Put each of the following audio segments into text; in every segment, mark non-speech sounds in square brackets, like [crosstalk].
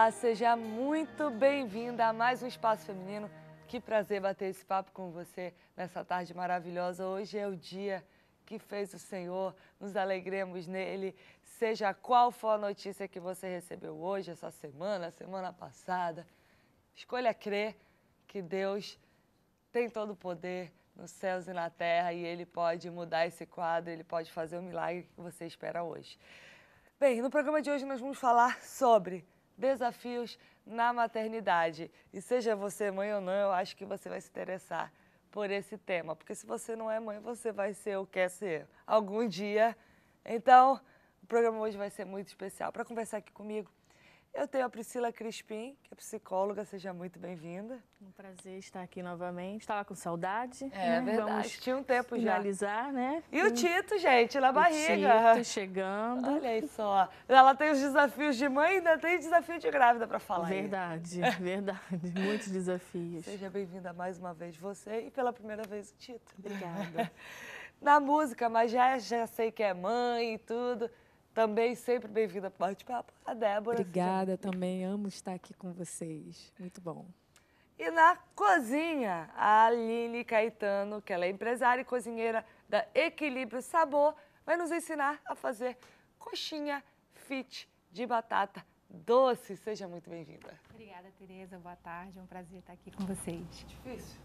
Olá, seja muito bem-vinda a mais um Espaço Feminino. Que prazer bater esse papo com você nessa tarde maravilhosa. Hoje é o dia que fez o Senhor, nos alegremos nele. Seja qual for a notícia que você recebeu hoje, essa semana, semana passada, escolha crer que Deus tem todo o poder nos céus e na terra e ele pode mudar esse quadro, ele pode fazer o milagre que você espera hoje. Bem, no programa de hoje nós vamos falar sobre desafios na maternidade. E seja você mãe ou não, eu acho que você vai se interessar por esse tema, porque se você não é mãe, você vai ser ou quer ser algum dia. Então, o programa hoje vai ser muito especial. Para conversar aqui comigo, eu tenho a Priscila Crispim, que é psicóloga, seja muito bem-vinda. Um prazer estar aqui novamente. Estava com saudade. É né? verdade, Vamos tinha um tempo já. finalizar, né? E o Tito, gente, na O barriga. Tito chegando. Olha aí só. Ela tem os desafios de mãe e ainda tem desafio de grávida para falar. aí. Verdade, [laughs] verdade. Muitos desafios. Seja bem-vinda mais uma vez você e pela primeira vez o Tito. Obrigada. [laughs] Na música, mas já, já sei que é mãe e tudo. Também sempre bem-vinda para o bate-papo, a Débora. Obrigada também, amo estar aqui com vocês. Muito bom. E na cozinha, a Aline Caetano, que ela é empresária e cozinheira da Equilíbrio Sabor, vai nos ensinar a fazer coxinha fit de batata doce. Seja muito bem-vinda. Obrigada, Tereza. Boa tarde. É um prazer estar aqui com vocês. Difícil?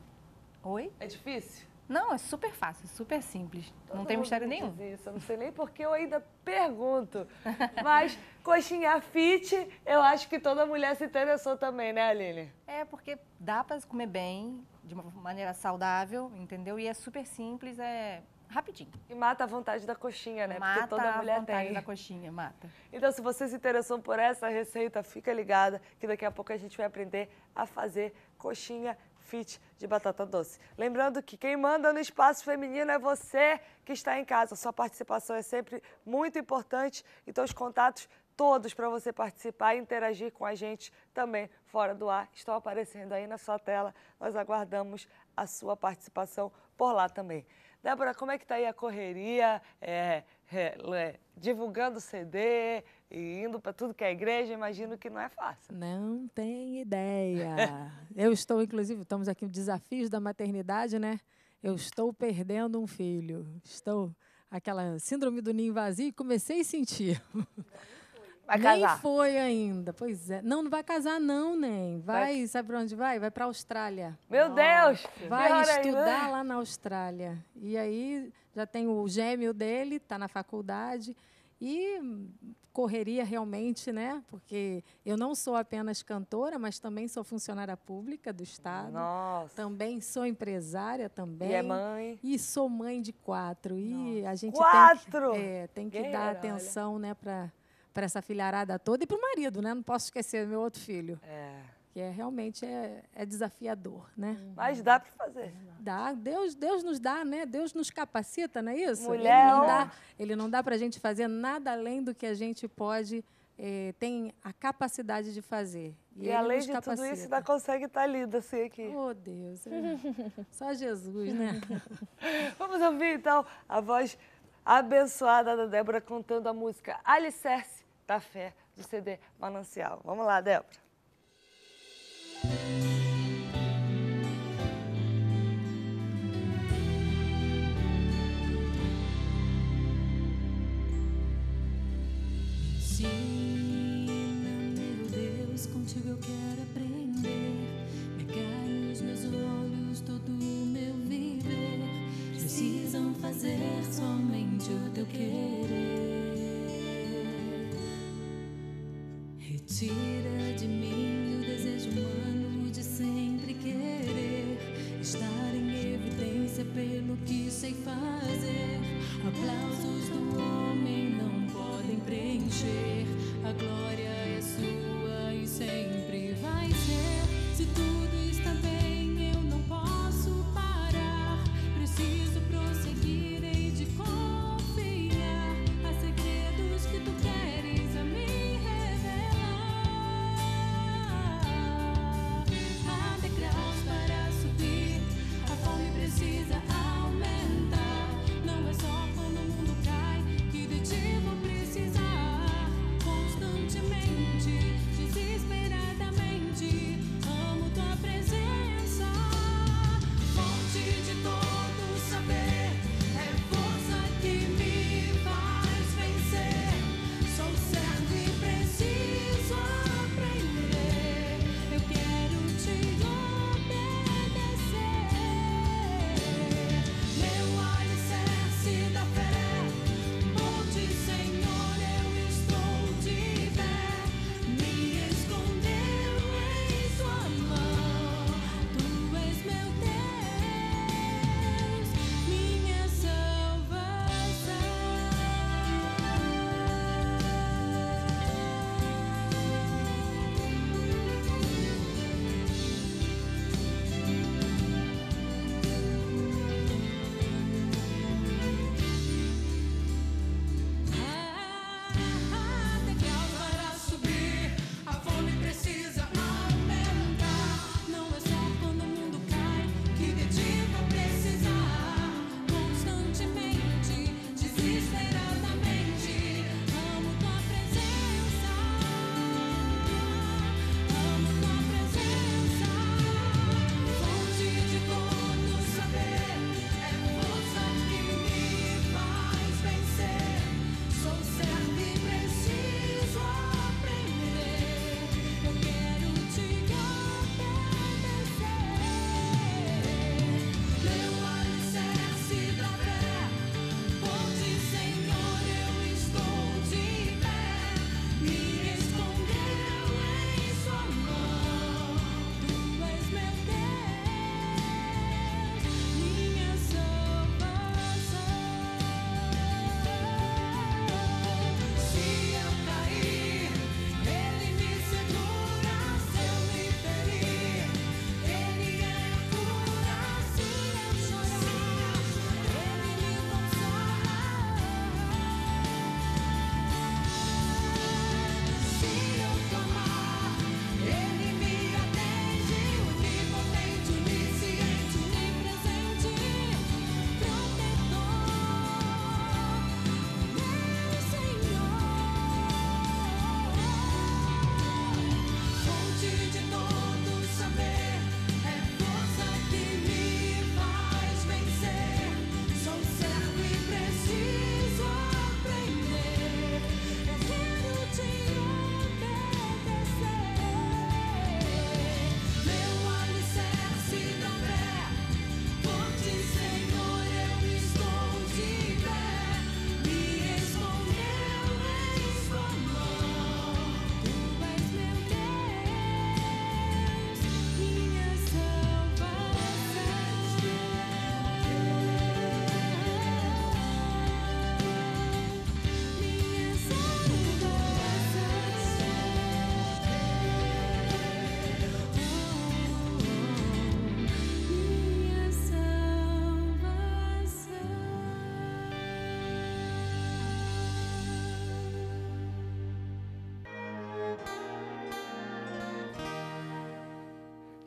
Oi? É difícil? Não, é super fácil, super simples. não Todo tem mundo mistério nenhum. Isso. Eu não sei nem porque eu ainda pergunto. [laughs] Mas coxinha fit, eu acho que toda mulher se interessou também, né, Aline? É porque dá para comer bem, de uma maneira saudável, entendeu? E é super simples, é rapidinho. E mata a vontade da coxinha, né? mata porque toda a mulher vontade tem. da coxinha, mata. Então, se você se interessou por essa receita, fica ligada que daqui a pouco a gente vai aprender a fazer coxinha fit de batata doce. Lembrando que quem manda no espaço feminino é você que está em casa. Sua participação é sempre muito importante. Então, os contatos todos para você participar e interagir com a gente também fora do ar estão aparecendo aí na sua tela. Nós aguardamos a sua participação por lá também. Débora, como é que está aí a correria? É, é, é, divulgando CD e indo para tudo que é igreja, imagino que não é fácil. Não tem ideia. Eu estou, inclusive, estamos aqui no Desafios da Maternidade, né? Eu estou perdendo um filho. Estou aquela síndrome do ninho vazio e comecei a sentir. Vai nem casar? foi ainda. Pois é. Não, não vai casar não, nem. Vai, sabe para onde vai? Vai para a Austrália. Meu Deus! Vai pior ainda. estudar lá na Austrália. E aí já tem o gêmeo dele, está na faculdade. E correria realmente, né? Porque eu não sou apenas cantora, mas também sou funcionária pública do Estado. Nossa. Também sou empresária também. E é mãe? E sou mãe de quatro. E a gente Quatro? tem que, é, tem que Guerreira, dar olha. atenção, né, para para essa filharada toda e para o marido, né? Não posso esquecer meu outro filho, É. que é realmente é, é desafiador, né? Mas dá para fazer. Dá, Deus, Deus nos dá, né? Deus nos capacita, não é isso? Mulher, ele não dá, ele não dá para a gente fazer nada além do que a gente pode, eh, tem a capacidade de fazer. E, ele além de tudo isso, capacita. ainda consegue estar linda assim aqui. Oh, Deus. é. Só Jesus, né? [laughs] Vamos ouvir então a voz abençoada da Débora cantando a música Alicerce da Fé do CD Manancial. Vamos lá, Débora. Querer. Retira de mim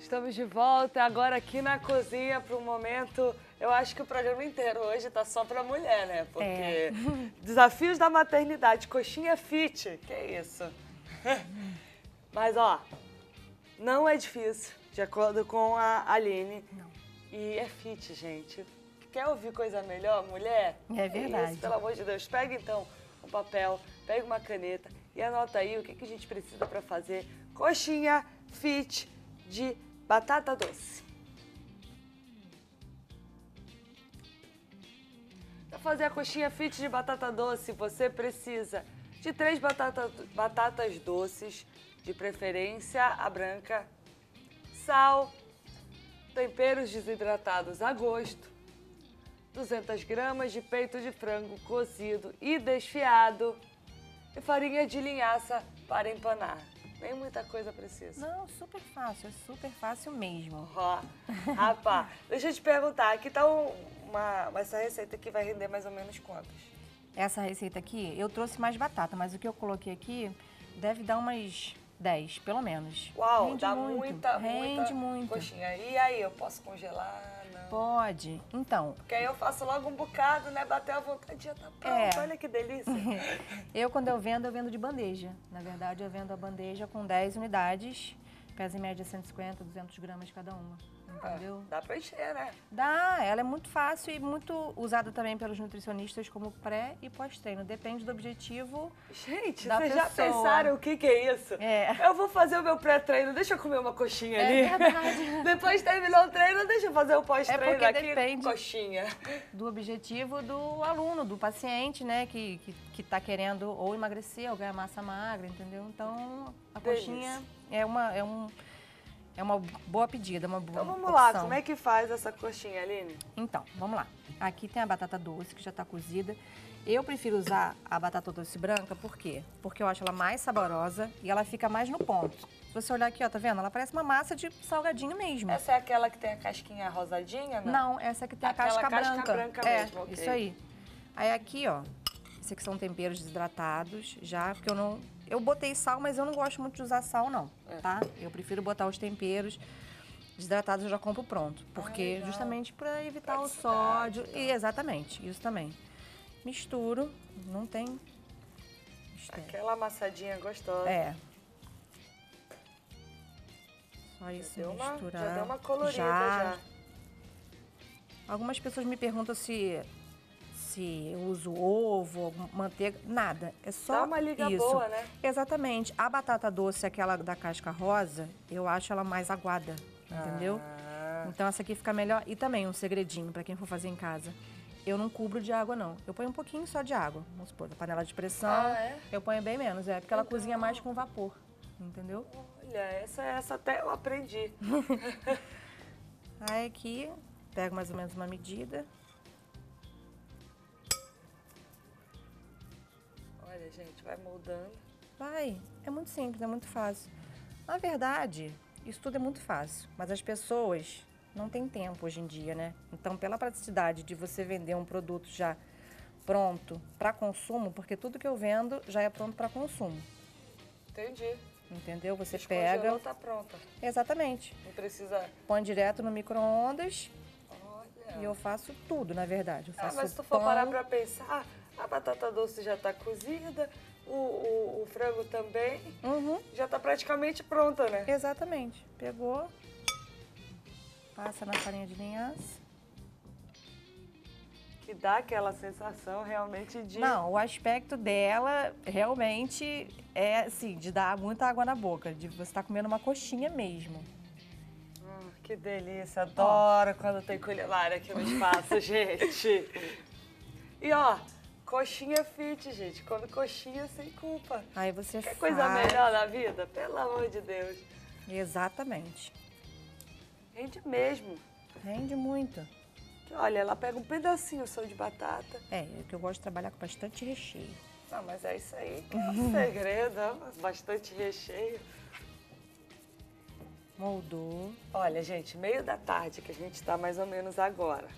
Estamos de volta agora aqui na cozinha para um momento. Eu acho que o programa inteiro hoje tá só para mulher, né? Porque É. [laughs] desafios da maternidade, coxinha fit, que isso? [laughs] Mas ó, não é difícil, de acordo com a Aline. Não. E é fit, gente. Quer ouvir coisa melhor, mulher? É verdade. Isso, pelo amor de Deus. Pega então um papel, pega uma caneta e anota aí o que, que a gente precisa para fazer coxinha fit de batata doce. Para fazer a coxinha fit de batata doce, você precisa de três batata, batatas doces, de preferência a branca, sal, temperos desidratados a gosto, 200 gramas de peito de frango cozido e desfiado e farinha de linhaça para empanar. Nem muita coisa precisa. Não, super fácil, é super fácil mesmo. Ó, rapaz, [laughs] deixa eu te perguntar, aqui tá um- uma, essa receita aqui vai render mais ou menos quantas? Essa receita aqui, eu trouxe mais batata, mas o que eu coloquei aqui deve dar umas 10, pelo menos. Uau, Rende dá muito, muita, Rende muita muito. coxinha. E aí, eu posso congelar? Pode. Então, Porque aí eu faço logo um bocado, né? Bater a vontade já tá pronto. É. Olha que delícia. [laughs] eu quando eu vendo, eu vendo de bandeja. Na verdade, eu vendo a bandeja com 10 unidades. Pesa em média 150, 200 gramas cada uma. Entendeu? Dá pra encher, né? Dá, ela é muito fácil e muito usada também pelos nutricionistas como pré e pós-treino. Depende do objetivo. Gente, vocês já pensaram o que, que é isso? É. Eu vou fazer o meu pré-treino, deixa eu comer uma coxinha ali. É verdade. [laughs] Depois terminou o treino, deixa eu fazer o pós-treino É porque aqui. depende. Coxinha. do objetivo do aluno, do paciente, né, que, que, que tá querendo ou emagrecer ou ganhar massa magra, entendeu? Então, a Delícia. coxinha é uma, é, um, é uma boa pedida, uma boa Então vamos lá, opção. como é que faz essa coxinha, Aline? Então, vamos lá. Aqui tem a batata doce, que já está cozida. Eu prefiro usar a batata doce branca, por quê? Porque eu acho ela mais saborosa e ela fica mais no ponto. Se você olhar aqui, ó, tá vendo? Ela parece uma massa de salgadinho mesmo. Essa é aquela que tem a casquinha rosadinha, não? Não, essa aqui tem Aquela a casca, casca branca. branca é, mesmo, ok. isso aí. Aí aqui, ó, esse aqui são temperos desidratados já, porque eu não... Eu botei sal, mas eu não gosto muito de usar sal, não, É. tá? Eu prefiro botar os temperos desidratados, eu já compro pronto. Porque Ah, justamente para evitar o sódio. então. E exatamente, isso também. Misturo, não tem... mistério. Aquela amassadinha gostosa. É. Só isso deu uma- já misturar. deu uma colorida já. Algumas pessoas me perguntam se eu uso ovo, manteiga, nada. É só Dá uma liga isso. boa, né? Exatamente. A batata doce, aquela da casca rosa, eu acho ela mais aguada, entendeu? Ah, Então essa aqui fica melhor. E também um segredinho para quem for fazer em casa. Eu não cubro de água, não. Eu ponho um pouquinho só de água. Vamos supor, da panela de pressão. Ah, é? Eu ponho bem menos, é. Porque ela cozinha mais com vapor. Entendeu? olha, essa, essa até eu aprendi. [laughs] Aí aqui, pego mais ou menos uma medida. Gente, vai moldando. Vai, é muito simples, é muito fácil. Na verdade, isso tudo é muito fácil, mas as pessoas não têm tempo hoje em dia, né? Então, pela praticidade de você vender um produto já pronto para consumo, porque tudo que eu vendo já é pronto para consumo, Entendi. entendeu? Você Descongelou, pega, tá pronta. exatamente, Não precisa... põe direto no micro-ondas Olha. e eu faço tudo, na verdade. Eu Ah, faço mas se tu for pão, parar pra pensar, a batata doce já tá cozida, o, o, o frango também, Uhum. já tá praticamente pronta, né? Exatamente. Pegou, passa na farinha de linhaça. Que dá aquela sensação realmente de... Não, o aspecto dela realmente é assim, de dar muita água na boca, de você estar comendo uma coxinha mesmo. Hum, que delícia, adoro quando tem culinária aqui no espaço, gente. E ó, coxinha fit, gente, quando coxinha sem culpa. Aí você Quer faz... coisa melhor na vida? Pelo amor de Deus. Exatamente. Rende mesmo. Rende muito. Olha, ela pega um pedacinho só de batata. É, é que eu gosto de trabalhar com bastante recheio. Não, mas é isso aí que é o [laughs] segredo, ó, bastante recheio. Moldou. Olha, gente, meio da tarde que a gente tá mais ou menos agora.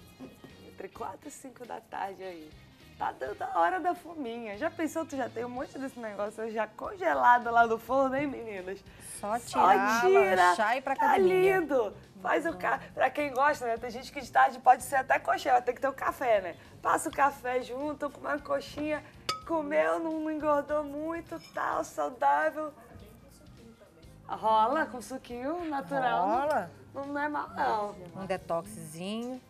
Entre 4 e 5 da tarde aí. Tá dando a hora da fominha. Já pensou, tu já tem um monte desse negócio já congelado lá no forno, hein, meninas? Só tirar, lanchar e ir pra tá academia. lindo. Faz o café. Pra quem gosta, né? Tem gente que de tarde pode ser até coxinha, vai ter que ter o café, né? Passa o café junto com uma coxinha. Comeu, não, não engordou muito, tal, saudável. Rola com suquinho natural. Rola. Não, não é mal, não. Um detoxzinho.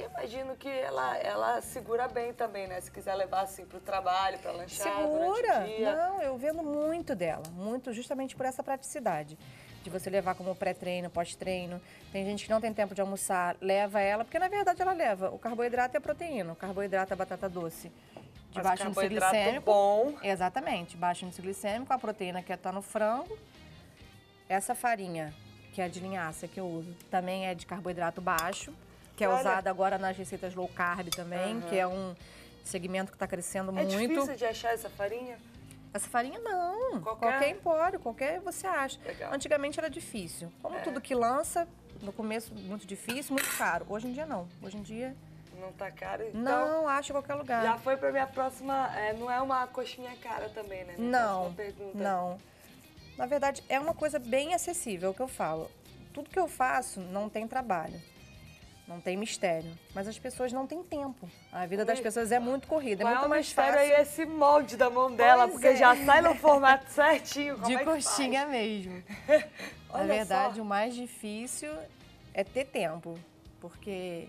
E imagino que ela, ela segura bem também, né? Se quiser levar assim pro trabalho, pra lanchar Segura. o. Não, eu vendo muito dela. Muito justamente por essa praticidade. De você levar como pré-treino, pós-treino. Tem gente que não tem tempo de almoçar, leva ela, porque na verdade ela leva o carboidrato e a proteína. O carboidrato é a batata doce. De Mas baixo índice glicêmico. bom. Exatamente, baixo índice glicêmico, a proteína que está no frango. Essa farinha, que é de linhaça que eu uso, também é de carboidrato baixo, que é Olha. usada agora nas receitas low carb também, que é um segmento que está crescendo É muito. difícil de achar essa farinha? Essa farinha não. Qualquer? Qualquer, empório, qualquer você acha. Legal. Antigamente era difícil. Como É. tudo que lança, no começo muito difícil, muito caro. Hoje em dia não. Hoje em dia Não tá caro? Então, não acha em qualquer lugar. já foi pra minha próxima... é, não é uma coxinha cara também, né? Minha Não, não. Na verdade, é uma coisa bem acessível, é o que eu falo. Tudo que eu faço não tem trabalho. Não tem mistério. Mas as pessoas não têm tempo. A vida das pessoas é muito corrida. É Qual é muito mais mistério fácil aí esse molde da mão dela? Pois porque é. já sai no formato [laughs] certinho. Como de é que faz? coxinha mesmo. [laughs] Na verdade, só. o mais difícil é ter tempo. Porque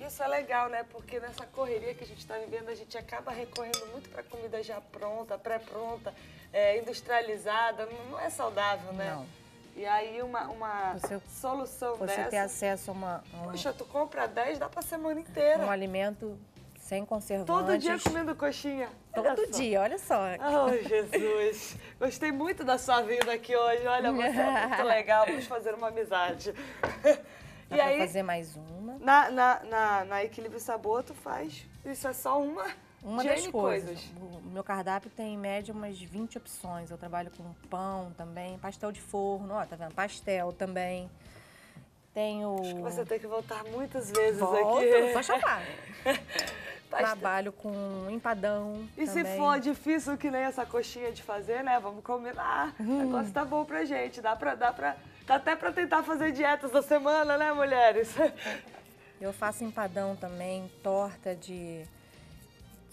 Isso é legal, né? Porque nessa correria que a gente está vivendo, a gente acaba recorrendo muito para comida já pronta, pré-pronta, é, industrializada. Não, não é saudável, né? Não. E aí uma, uma Você- solução você dessa... ter acesso a, uma, a um, Poxa, tu compra 10, dá pra semana inteira. um alimento sem conservantes. Todo dia comendo coxinha. Olha Todo só. dia, olha só. Oh, Jesus. Gostei muito da sua vida aqui hoje. Olha, você é muito [laughs] legal. Vamos fazer uma amizade. [laughs] Dá e aí, fazer mais uma. na, na, na, na Equilíbrio Sabor, tu faz... Isso é só uma, Uma das N coisas. O meu cardápio tem em média umas 20 opções. Eu trabalho com pão também, pastel de forno, ó, tá vendo? Pastel também. Tenho. Você tem que voltar muitas vezes Volto, aqui. só chamar. [laughs] Trabalho com empadão. E se também. for difícil que nem essa coxinha de fazer, né? Vamos combinar. O negócio tá bom pra gente. Dá pra, dá pra. Dá até pra tentar fazer dietas da semana, né, mulheres? Eu faço empadão também, torta de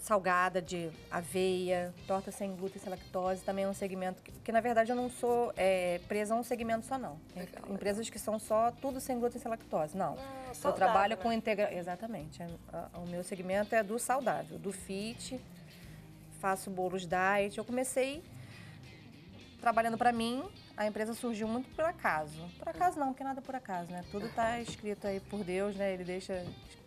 salgada de aveia, torta sem glúten e sem lactose, também é um segmento que, que, na verdade eu não sou é, presa a um segmento só não. Legal, empresas que são só tudo sem glúten e sem lactose, não. eu saudável, trabalho né? com integra... exatamente. a- a- O meu segmento é do saudável, do fit. Faço bolos diet. Eu comecei trabalhando para mim, a empresa surgiu muito por acaso. Por acaso não, porque nada é por acaso, né? Tudo tá escrito aí por Deus, né? Ele deixa,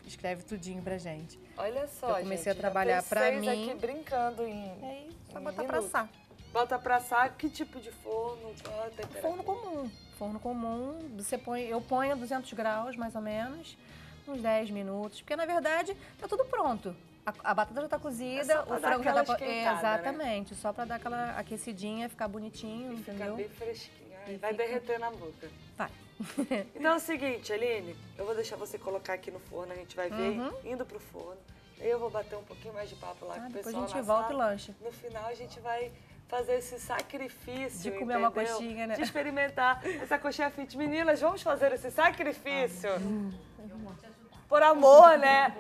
escreve tudinho pra gente. Olha só, Eu comecei gente, a trabalhar pra mim. aqui brincando em. E aí, só botar pra assar. Bota pra assar que tipo de forno? Qual a temperatura? Forno comum. Forno comum, você põe, eu ponho a 200 graus, mais ou menos, uns 10 minutos. Porque, na verdade, tá tudo pronto. A, a batata já tá cozida, É o frango já tá... né? Exatamente, só pra dar aquela aquecidinha, ficar bonitinho, E entendeu? bem fresquinho. Ai, E vai fica- derreter na boca. Vai. [laughs] Então é o seguinte, Aline, eu vou deixar você colocar aqui no forno, a gente vai ver Uhum. indo pro forno. Eu vou bater um pouquinho mais de papo lá Ah, com o depois pessoal a gente volta sala. e lancha. No final a gente vai fazer esse sacrifício, De comer uma entendeu? coxinha, né? De experimentar essa coxinha fit. Meninas, vamos fazer esse sacrifício. Por amor, né?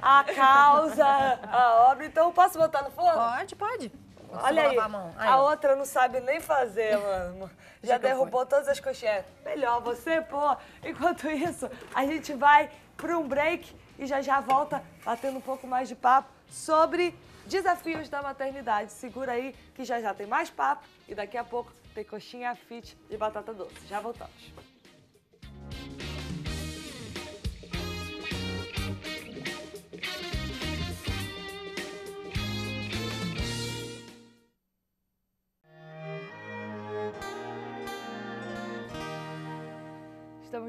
A causa, a obra. Então, posso botar no forno? Pode, pode. Olha aí. Aí, a outra não sabe nem fazer, mano. Já derrubou todas as coxinhas. Melhor você, pô. Enquanto isso, a gente vai para um break e já já volta batendo um pouco mais de papo sobre desafios da maternidade. Segura aí que já já tem mais papo e daqui a pouco tem coxinha fit de batata doce. Já voltamos.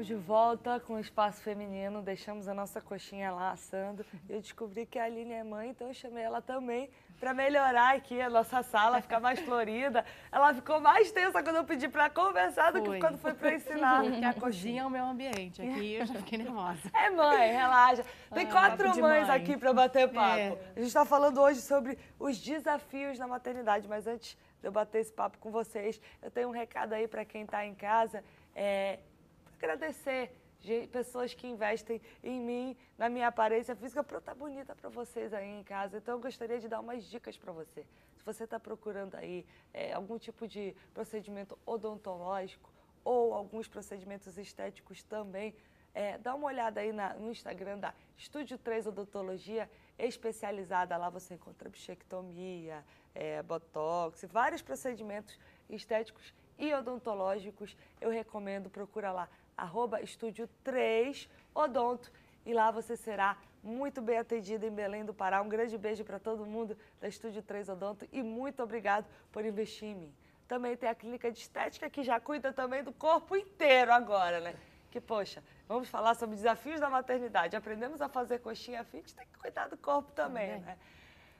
Estamos de volta com o Espaço Feminino. Deixamos a nossa coxinha lá assando. Eu descobri que a Aline é mãe, então eu chamei ela também para melhorar aqui a nossa sala, ficar mais florida. Ela ficou mais tensa quando eu pedi para conversar do Foi. que quando foi para ensinar. [laughs] Porque a cozinha é o meu ambiente. Aqui eu já fiquei nervosa. É mãe, relaxa. Tem Ah, quatro mães mãe. aqui para bater papo. É. A gente está falando hoje sobre os desafios na maternidade, mas antes de eu bater esse papo com vocês, eu tenho um recado aí para quem está em casa. É, agradecer pessoas que investem em mim, na minha aparência física, para eu estar bonita para vocês aí em casa. Então, eu gostaria de dar umas dicas para você. Se você está procurando aí é, algum tipo de procedimento odontológico ou alguns procedimentos estéticos também, é, dá uma olhada aí na- no Instagram da Estúdio 3 Odontologia, especializada. Lá você encontra bichectomia, é, botox, vários procedimentos estéticos e odontológicos. Eu recomendo, procura lá, arroba Estúdio 3 Odonto. E lá você será muito bem atendida em Belém do Pará. Um grande beijo para todo mundo da Estúdio 3 Odonto e muito obrigado por investir em mim. Também tem a clínica de estética que já cuida também do corpo inteiro agora, né? Que, poxa, vamos falar sobre desafios da maternidade. Aprendemos a fazer coxinha fit, tem que cuidar do corpo também, né?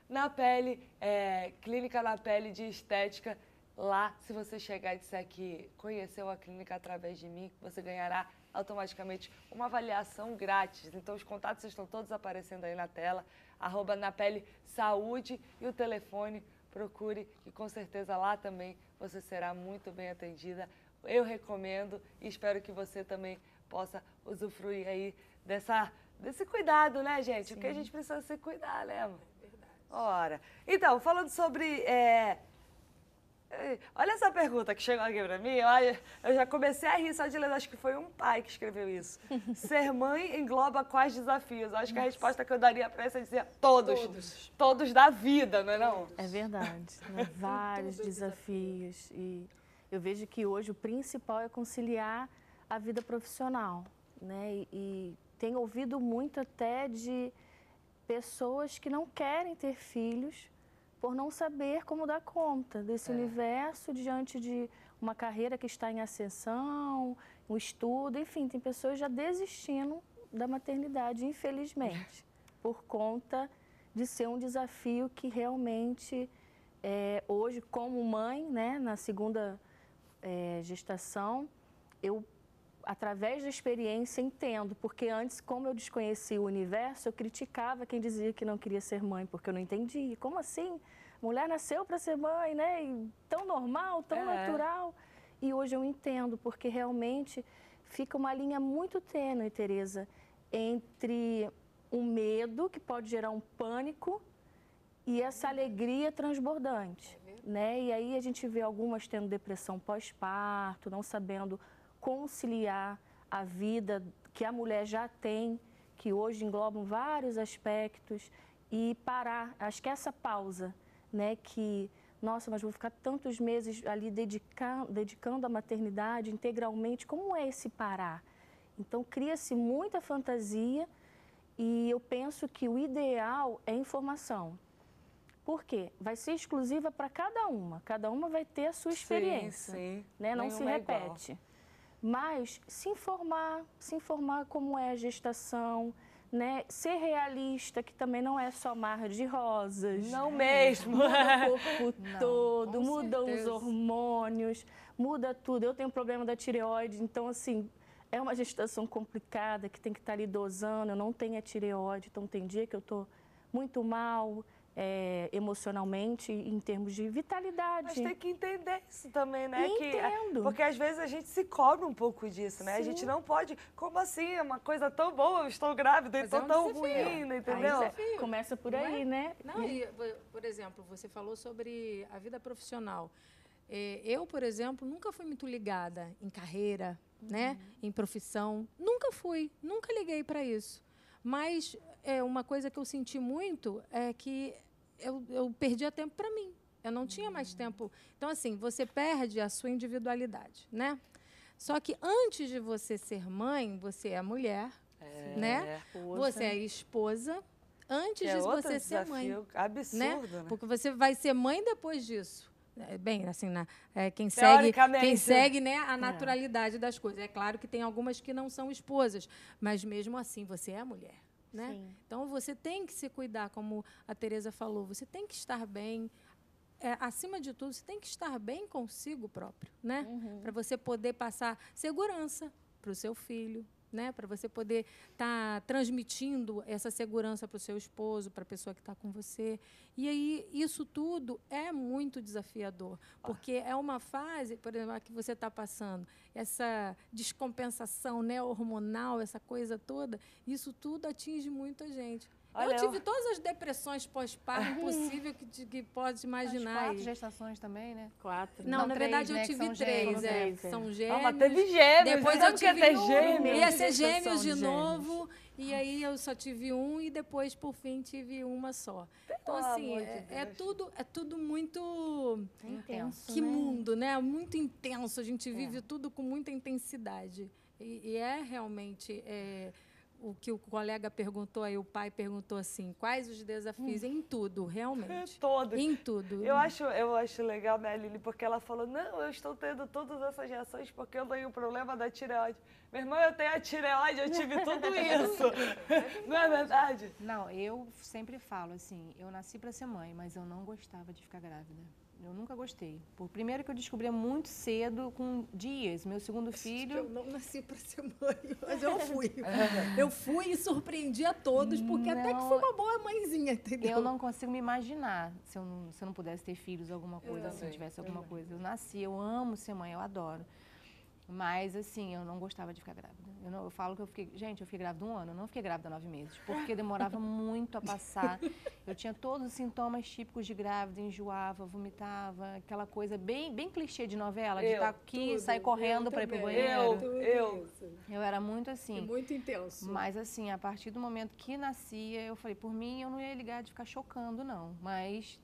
Na pele, é, clínica na pele de estética. Lá, se você chegar e disser que conheceu a clínica através de mim, você ganhará automaticamente uma avaliação grátis. Então, os contatos estão todos aparecendo aí na tela. Arroba na pele saúde e o telefone. Procure e com certeza lá também você será muito bem atendida. Eu recomendo e espero que você também possa usufruir aí dessa, desse cuidado, né, gente? Porque a gente precisa se cuidar, né, amor? Ora. Então, falando sobre. é, é, Olha essa pergunta que chegou aqui pra mim. Olha, eu já comecei a rir só de ler, acho que foi um pai que escreveu isso. [laughs] Ser mãe engloba quais desafios? Acho que a resposta que eu daria pra isso é dizer todos. Todos. Todos da vida, não é não? É verdade. né? [laughs] Vários desafios. E eu vejo que hoje o principal é conciliar a vida profissional. Né? E, e tenho ouvido muito até de pessoas que não querem ter filhos por não saber como dar conta desse universo diante de uma carreira que está em ascensão, um estudo, enfim, tem pessoas já desistindo da maternidade, infelizmente, [laughs] por conta de ser um desafio que realmente é, hoje, como mãe, né, na segunda é, gestação, eu através da experiência entendo, porque antes, como eu desconhecia o universo, eu criticava quem dizia que não queria ser mãe, porque eu não entendia. Como assim? Mulher nasceu para ser mãe, né? E tão normal, tão É. natural. E hoje eu entendo, porque realmente fica uma linha muito tênue, Tereza, entre um medo que pode gerar um pânico e essa alegria transbordante, né? E aí a gente vê algumas tendo depressão pós-parto, não sabendo conciliar a vida que a mulher já tem, que hoje englobam vários aspectos e parar. Acho que essa pausa, né, que nossa, mas vou ficar tantos meses ali dedica- dedicando a maternidade integralmente, como é esse parar? Então cria-se muita fantasia e eu penso que o ideal é informação. Por quê? Vai ser exclusiva para cada uma. Cada uma vai ter a sua experiência. Sim, Né? Não se Nenhuma é igual. repete. Mas se informar, se informar como é a gestação, né? Ser realista, que também não é só mar de rosas. Não mesmo. Muda o [laughs] corpo Não, todo, mudam os hormônios, muda tudo. Eu tenho problema da tireoide, então assim, é uma gestação complicada que tem que estar ali dosando. Eu não tenho a tireoide, então tem dia que eu estou muito mal é, emocionalmente, em termos de vitalidade. Mas tem que entender isso também, né? E que, entendo. Porque às vezes a gente se cobra um pouco disso, né? A gente Sim. não pode. Como assim? É uma coisa tão boa, eu estou grávida e é estou um tão desafio. ruim, né? Entendeu? começa por Não aí, é? né? Não, e, por exemplo, você falou sobre a vida profissional. Eh, Eu, por exemplo, nunca fui muito ligada em carreira, né? Em profissão. Nunca fui, nunca liguei para isso. Mas é uma coisa que eu senti muito é que eu, eu perdia tempo para mim. Eu não tinha mais tempo. Então, assim, você perde a sua individualidade, né? Só que antes de você ser mãe, você é mulher, É, né? Você é esposa. Antes é de você ser mãe desafio absurdo, né? porque você vai ser mãe depois disso. é, bem, assim, na, é, quem segue, quem né? segue né, a naturalidade das coisas. É claro que tem algumas que não são esposas, mas mesmo assim você é mulher. Né? Então você tem que se cuidar, como a Tereza falou, você tem que estar bem. É, acima de tudo, você tem que estar bem consigo próprio, né? Uhum. Para você poder passar segurança para o seu filho, né? Para você poder estar tá transmitindo essa segurança para o seu esposo, para a pessoa que está com você. E aí isso tudo é muito desafiador, porque é uma fase, por exemplo, que você está passando, essa descompensação né, hormonal, essa coisa toda, isso tudo atinge muita gente. Olha, eu tive eu... todas as depressões pós-parto possível que, que pode imaginar. As quatro gestações também, né? Quatro. Não, Não na três, verdade né, eu tive três. É, são gêmeos. Ah, mas teve gêmeos. Depois eu tive ter um, gêmeos. Ia ser gêmeos de novo. E aí eu só tive um e depois, por fim, tive uma só. Então, assim, é, é, tudo, é tudo muito. Intenso. Que né? mundo, né? Muito intenso. A gente vive é. tudo com muita intensidade. E, e é realmente. O que o colega perguntou aí, o pai perguntou assim, quais os desafios? Hum. Em tudo, realmente. [laughs] Todos. Em tudo. Eu acho, eu acho legal, né, Lili, porque ela falou, não, eu estou tendo todas essas reações porque eu tenho o problema da tireoide. Meu irmão, eu tenho a tireoide, eu tive tudo [laughs] isso. [laughs] não é verdade? Não, eu sempre falo assim, eu nasci para ser mãe, mas eu não gostava de ficar grávida. Eu nunca gostei. Por primeiro que eu descobri muito cedo, com dias. Meu segundo filho. Eu não nasci para ser mãe, mas eu [laughs] fui. eu fui e surpreendi a todos, porque não, até que fui uma boa mãezinha, entendeu? Eu não consigo me imaginar se eu não, se eu não pudesse ter filhos, alguma coisa, se assim, tivesse alguma coisa. Eu nasci, eu amo ser mãe, eu adoro. Mas, assim, eu não gostava de ficar grávida. Eu, não, eu falo que eu fiquei. Gente, eu fiquei grávida um ano, eu não fiquei grávida nove meses, porque demorava [laughs] muito a passar. Eu tinha todos os sintomas típicos de grávida, enjoava, vomitava, aquela coisa bem, bem clichê de novela, de estar aqui, tudo, sair correndo para ir pro banheiro. Eu, eu. Eu era muito assim. E muito intenso. Mas, assim, a partir do momento que nascia, eu falei, por mim, eu não ia ligar de ficar chocando, não. Mas.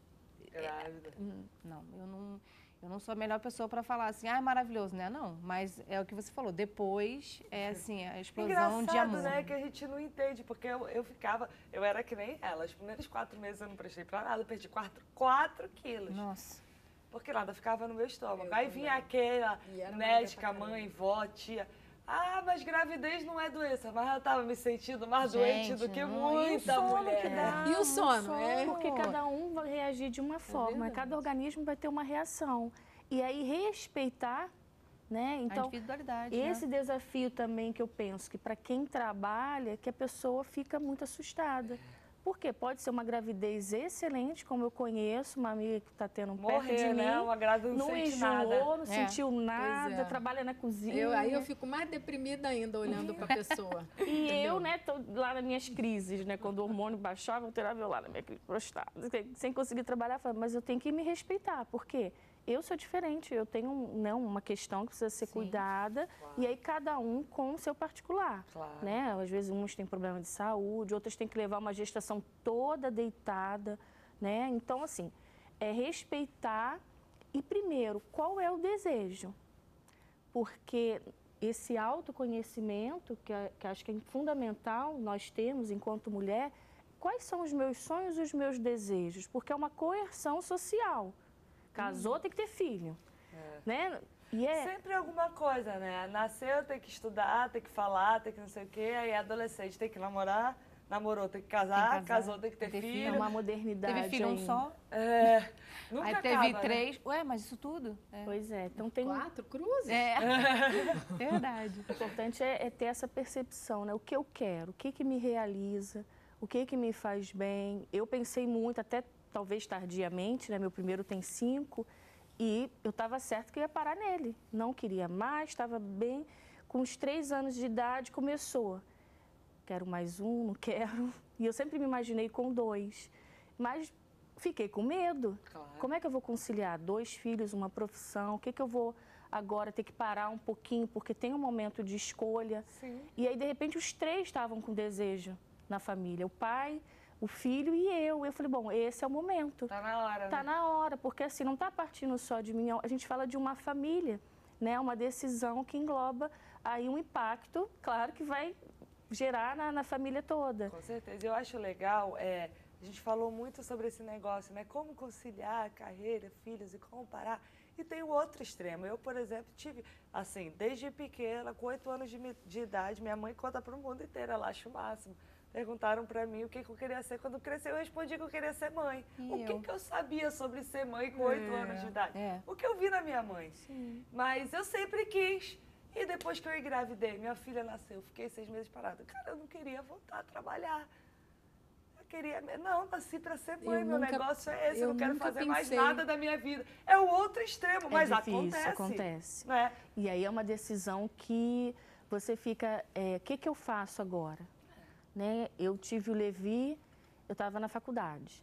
Grávida. É, não, eu não eu não sou a melhor pessoa para falar assim, ah, é maravilhoso, né? Não, mas é o que você falou. Depois é assim, a explosão Engraçado, de amor. né? Que a gente não entende, porque eu, eu ficava, eu era que nem ela. Os primeiros quatro meses eu não prestei para nada, eu perdi quatro, quatro quilos. Nossa. Porque nada ficava no meu estômago. Eu Aí também. vinha aquela médica, mãe, vó, tia. Ah, mas gravidez não é doença, mas eu tava me sentindo mais Gente, doente do que muita mulher. Que dá, e o sono? sono é? Porque cada um vai reagir de uma é forma, é cada organismo vai ter uma reação. E aí respeitar, né? Então, a individualidade, esse né? desafio também que eu penso que para quem trabalha, que a pessoa fica muito assustada. Porque pode ser uma gravidez excelente, como eu conheço, uma amiga que está tendo Morrer, perto de né? mim. Uma grávida não, enjoou, nada. não é. sentiu nada, é. trabalha na cozinha. Eu, aí eu fico mais deprimida ainda olhando para a pessoa. [laughs] e entendeu? eu, né, tô lá nas minhas crises, né? Quando o hormônio baixava, eu terava eu lá na minha crise prostada, sem conseguir trabalhar, falando, mas eu tenho que me respeitar, porque eu sou diferente, eu tenho né, uma questão que precisa ser Sim, cuidada claro. e aí cada um com o seu particular. Claro. Né? Às vezes uns têm problema de saúde, outras têm que levar uma gestação toda deitada. Né? Então, assim, é respeitar e, primeiro, qual é o desejo? Porque esse autoconhecimento, que, é, que acho que é fundamental nós temos enquanto mulher, quais são os meus sonhos e os meus desejos? Porque é uma coerção social. Casou, hum. tem que ter filho. É. Né? E é... Sempre alguma coisa, né? Nasceu, tem que estudar, tem que falar, tem que não sei o quê. Aí adolescente tem que namorar, namorou, tem que casar, tem que casar. casou, tem que ter, ter filho. É uma modernidade. Teve filho um só? É. [laughs] Nunca Aí teve acaba, né? três. Né? Ué, mas isso tudo? É. Pois é. Então tem. Quatro cruzes? É. [laughs] [laughs] Verdade. O importante é, é, ter essa percepção, né? O que eu quero, o que, que me realiza, o que, que me faz bem. Eu pensei muito, até talvez tardiamente, né? Meu primeiro tem cinco. E eu estava certo que ia parar nele. Não queria mais, estava bem. Com os três anos de idade começou. Quero mais um, não quero. E eu sempre me imaginei com dois. Mas fiquei com medo. Claro. Como é que eu vou conciliar dois filhos, uma profissão? O que, que eu vou agora ter que parar um pouquinho, porque tem um momento de escolha. Sim. E aí, de repente, os três estavam com desejo na família. O pai, o filho e eu. Eu falei, bom, esse é o momento. Tá na hora. Tá né? na hora, porque assim, não está partindo só de mim, a gente fala de uma família, né? Uma decisão que engloba aí um impacto, claro que vai gerar na, na família toda. Com certeza. Eu acho legal, é, A gente falou muito sobre esse negócio, né? Como conciliar carreira, filhos e como parar. E tem o outro extremo. Eu, por exemplo, tive, assim, desde pequena, com oito anos de, de, idade, minha mãe conta para o mundo inteiro, ela acha o máximo. Perguntaram para mim o que, que, eu queria ser quando crescer, eu respondi que eu queria ser mãe. E o que, que eu sabia sobre ser mãe com oito é, anos de idade? É. O que eu vi na minha mãe. Sim. Mas eu sempre quis. E depois que eu engravidei, minha filha nasceu, fiquei seis meses parada. Cara, eu não queria voltar a trabalhar queria. Não, nasci para ser mãe, eu meu nunca, negócio é esse, eu não quero fazer pensei. mais nada da minha vida. É o outro extremo, é mas difícil, acontece. acontece. Né? E aí é uma decisão que você fica, o é, que, que eu faço agora? Né? Eu tive o Levi, eu estava na faculdade.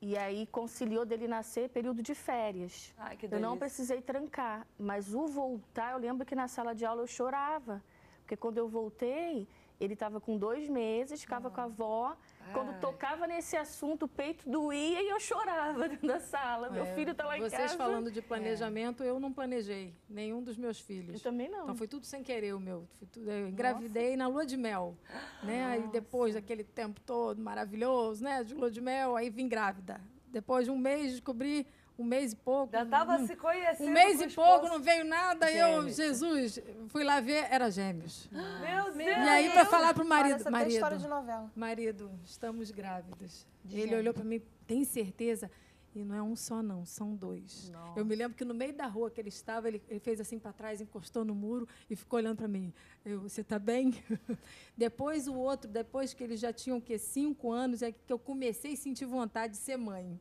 E aí conciliou dele nascer período de férias. Ai, eu não precisei trancar, mas o voltar, eu lembro que na sala de aula eu chorava. Porque quando eu voltei, ele estava com dois meses, ficava com a avó. Quando tocava nesse assunto, o peito doía e eu chorava [laughs] dentro da sala. É. Meu filho está lá em Vocês casa. Vocês falando de planejamento, é. eu não planejei nenhum dos meus filhos. Eu também não. Então foi tudo sem querer o meu. Tudo, eu engravidei Nossa. na lua de mel. Né? Aí depois daquele tempo todo maravilhoso, né? De lua de mel, aí vim grávida. Depois de um mês descobri um mês e pouco. Já estava um, se conhecendo. Um mês e pouco, não veio nada. Gêmeos. Eu, Jesus, fui lá ver, era gêmeos. Meu Deus! E aí, para falar para o marido. Essa marido, história de novela. Marido, estamos grávidos. De Ele gêmeos. olhou para mim, tem certeza? E não é um só, não, são dois. Nossa. Eu me lembro que no meio da rua que ele estava, ele, ele fez assim para trás, encostou no muro e ficou olhando para mim. Eu, você está bem? [laughs] depois o outro, depois que eles já tinham que cinco anos, é que eu comecei a sentir vontade de ser mãe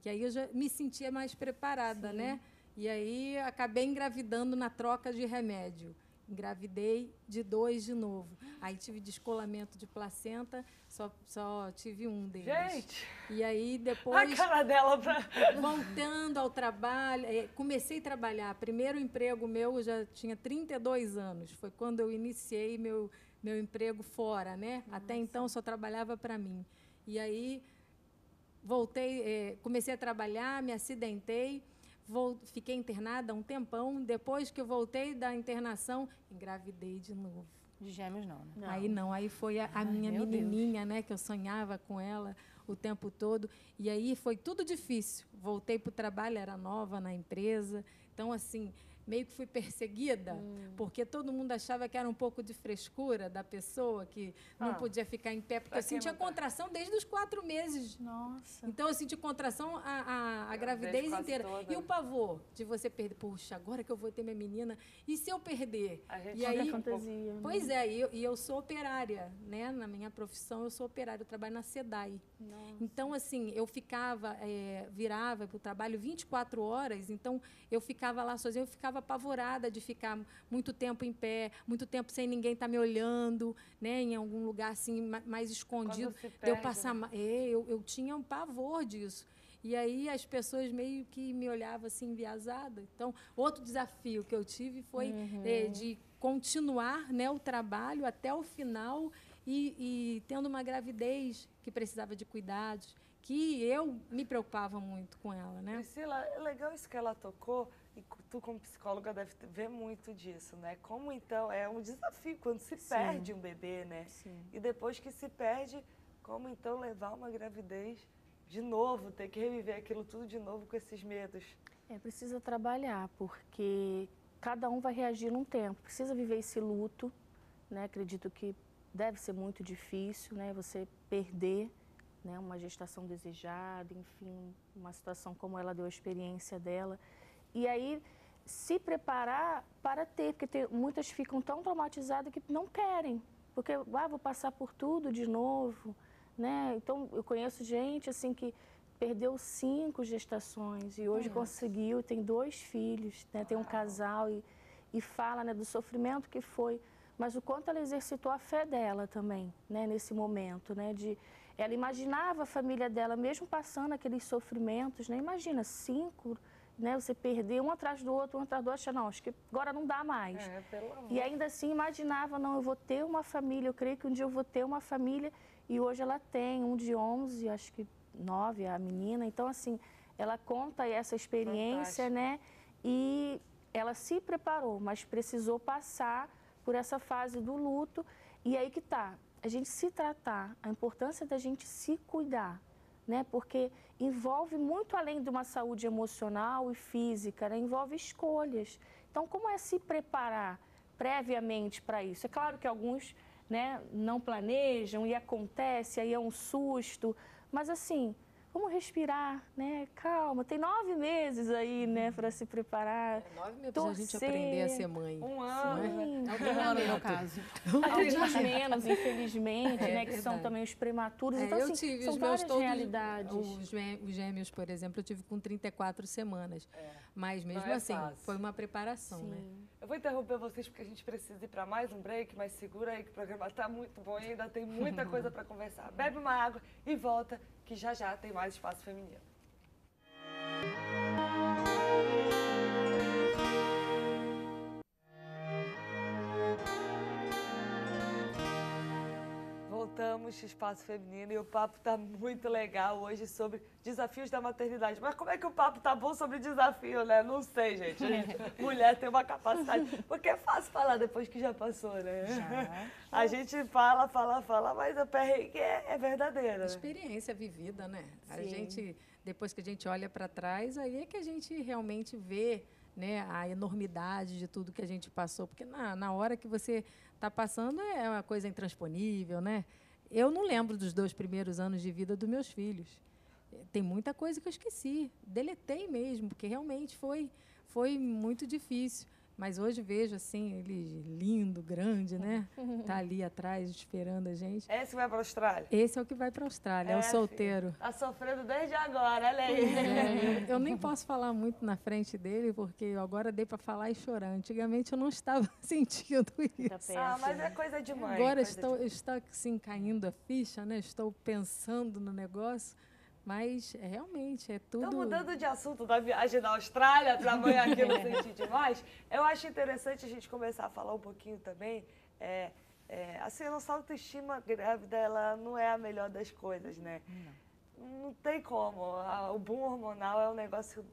que aí eu já me sentia mais preparada, Sim. né? E aí acabei engravidando na troca de remédio. Engravidei de dois de novo. Aí tive descolamento de placenta, só, só tive um deles. Gente! E aí depois. A cara dela pra... Voltando ao trabalho, eh, comecei a trabalhar. Primeiro emprego meu, eu já tinha 32 anos. Foi quando eu iniciei meu, meu emprego fora, né? Nossa. Até então só trabalhava para mim. E aí voltei, eh, comecei a trabalhar, me acidentei, vou, fiquei internada um tempão. Depois que eu voltei da internação, engravidei de novo. De gêmeos não, né? Não. Aí não, aí foi a, a Ai, minha menininha, Deus. né, que eu sonhava com ela o tempo todo. E aí foi tudo difícil. Voltei para o trabalho, era nova na empresa. Então, assim, meio que fui perseguida, hum. porque todo mundo achava que era um pouco de frescura da pessoa, que não ah. podia ficar em pé, porque eu sentia contração desde os quatro meses. Nossa. Então eu senti contração a, a, a gravidez inteira. Toda. E o pavor de você perder, puxa, agora que eu vou ter minha menina, e se eu perder? A gente e aí, fantasia. Né? Pois é, e eu, e eu sou operária, né? Na minha profissão eu sou operária, eu trabalho na SEDAI. Nossa. Então, assim, eu ficava, é, virava para o trabalho 24 horas, então eu ficava lá sozinha, eu ficava apavorada de ficar muito tempo em pé, muito tempo sem ninguém estar tá me olhando, né, em algum lugar assim mais escondido. Perde, eu passar, né? é, eu, eu tinha um pavor disso. E aí as pessoas meio que me olhavam assim enviesada. Então, outro desafio que eu tive foi uhum. é, de continuar né, o trabalho até o final e, e tendo uma gravidez que precisava de cuidados, que eu me preocupava muito com ela, né? Priscila, é legal isso que ela tocou, e tu como psicóloga deve ver muito disso, né? Como então é um desafio quando se Sim. perde um bebê, né? Sim. E depois que se perde, como então levar uma gravidez de novo, ter que reviver aquilo tudo de novo com esses medos? É, precisa trabalhar, porque cada um vai reagir num tempo. Precisa viver esse luto, né? Acredito que deve ser muito difícil, né? Você perder né, uma gestação desejada, enfim, uma situação como ela deu a experiência dela. E aí se preparar para ter, porque tem, muitas ficam tão traumatizadas que não querem, porque ah, vou passar por tudo de novo, né? Então eu conheço gente assim que perdeu cinco gestações e hoje conseguiu, tem dois filhos, né? Tem um casal e, e fala né, do sofrimento que foi, mas o quanto ela exercitou a fé dela também, né? Nesse momento, né? De ela imaginava a família dela, mesmo passando aqueles sofrimentos, né? Imagina, cinco, né? Você perder um atrás do outro, um atrás do outro, acha, não, acho que agora não dá mais. É. E ainda assim imaginava, não, eu vou ter uma família, eu creio que um dia eu vou ter uma família. E hoje ela tem um de 11, acho que 9, a menina. Então, assim, ela conta essa experiência, Fantástico. né? E ela se preparou, mas precisou passar por essa fase do luto. E aí que tá, a gente se tratar, a importância da gente se cuidar, né? Porque envolve muito além de uma saúde emocional e física, né? envolve escolhas. Então, como é se preparar previamente para isso? É claro que alguns né, não planejam e acontece, aí é um susto, mas assim, vamos respirar, né? Calma, tem nove meses aí, né, para se preparar. É, nove meses para a gente aprender a ser mãe. Um ano, Sim. né? Um ano, no meu caso. Alguns menos, infelizmente, [laughs] É, né? Que são também os prematuros. É, então, eu assim, tive são os meus todos, realidades. Os, gê- os gêmeos, por exemplo, eu tive com 34 semanas. Mas mesmo é assim, fácil. foi uma preparação, né? Eu vou interromper vocês porque a gente precisa ir para mais um break, mas segura aí que o programa está muito bom e ainda tem muita coisa para conversar. Bebe uma água e volta, que já já tem mais espaço feminino. Voltamos, Espaço Feminino, e o papo está muito legal hoje sobre desafios da maternidade. Mas como é que o papo tá bom sobre desafio, né? Não sei, gente. [laughs] mulher tem uma capacidade. Porque é fácil falar depois que já passou, né? A gente fala, fala, fala, mas a perrengue é, é verdadeira. né? Experiência vivida, né? A Sim. gente, depois que a gente olha para trás, aí é que a gente realmente vê né, a enormidade de tudo que a gente passou. Porque na, na hora que você está passando é uma coisa intransponível, né? Eu não lembro dos dois primeiros anos de vida dos meus filhos. Tem muita coisa que eu esqueci. Deletei mesmo, porque realmente foi, foi muito difícil. Mas hoje vejo assim, ele lindo, grande, né? [laughs] Tá ali atrás esperando a gente. Esse vai para a Austrália? Esse é o que vai para a Austrália, é, o filha. solteiro. Tá sofrendo desde agora, olha aí. É, eu, [laughs] eu nem posso falar muito na frente dele, porque eu agora dei para falar e chorar. Antigamente eu não estava [laughs] sentindo Tá isso. perto, Ah, mas né? é coisa de mãe. Agora coisa estou, de... está assim caindo a ficha, né? Estou pensando no negócio, mas é, realmente é tudo. Então, mudando de assunto da viagem da Austrália para aqui não sentir demais, eu acho interessante a gente começar a falar um pouquinho também. É, é, assim, a nossa autoestima grávida, ela não é a melhor das coisas, né? Não, não tem como. O boom hormonal é um negócio,